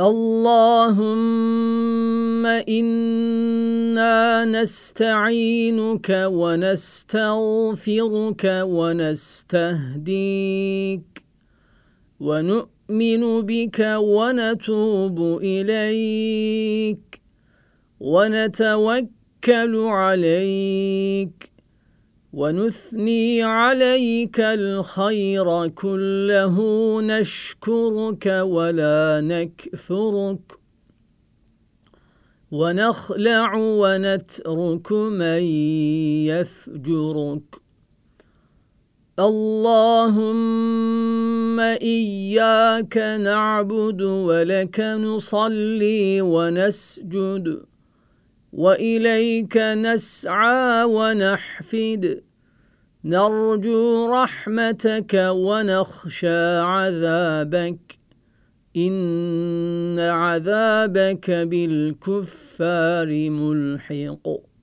اللهم إنا نستعينك ونستغفرك ونستهديك ونؤمن بك ونتوب إليك ونتوكل عليك ونثني عليك الخير كله نشكرك ولا نكفرك. ونخلع ونترك من يفجرك. اللهم إياك نعبد ولك نصلي ونسجد. وإليك نسعى ونحفد. نرجو رحمتك ونخشى عذابك. إن عذابك بالكفار ملحق.